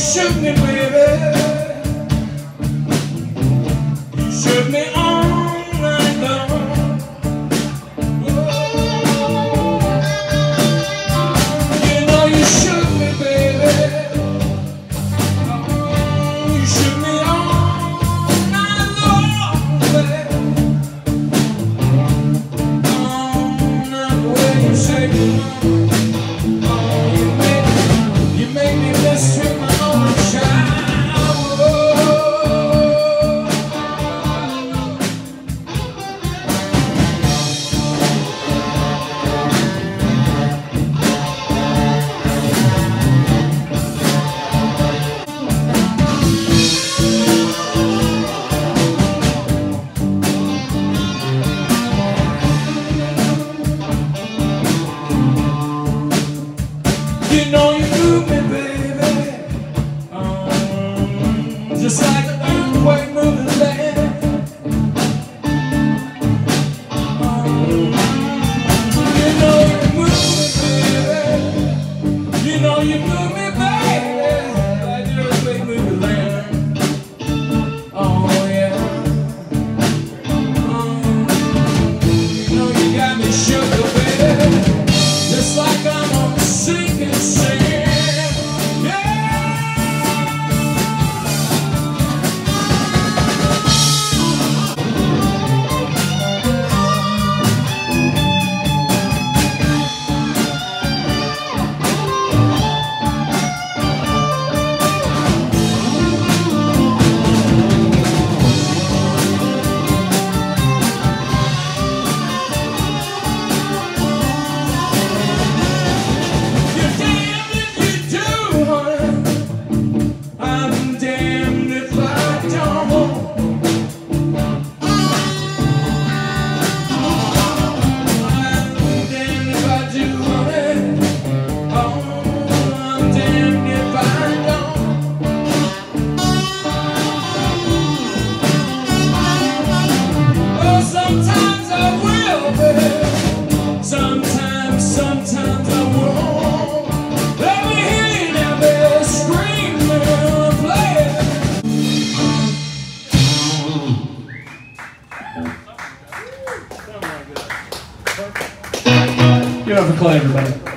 shooting it with. Just like an earthquake moving You know you're moving, baby You know you're moving Give it up for Clay, everybody.